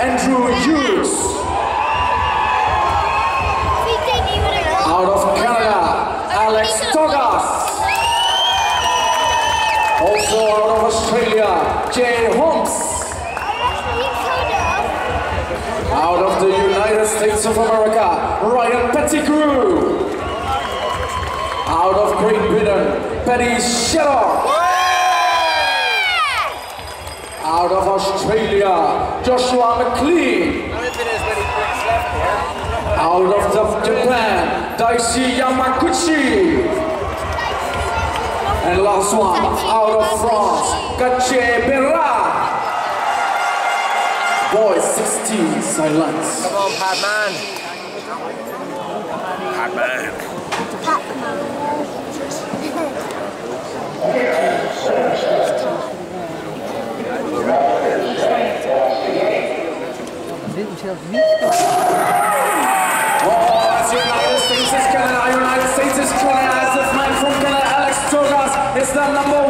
Andrew Hughes. Out of Canada, Alex Togas. Also out of Australia, Jane Holmes. Out of the United States of America, Ryan Pettigrew. Out of Great Britain, Patty Shadow. Out of Australia, Joshua McLean. Out of Japan, Daishi Yamaguchi. And last one, out of France, Gache Berra. Boys 16, silence. Come on, Padman. Padman. Oh, that's United States is Canada. United States is Canada. As this man from Canada, Alex Togas, is the number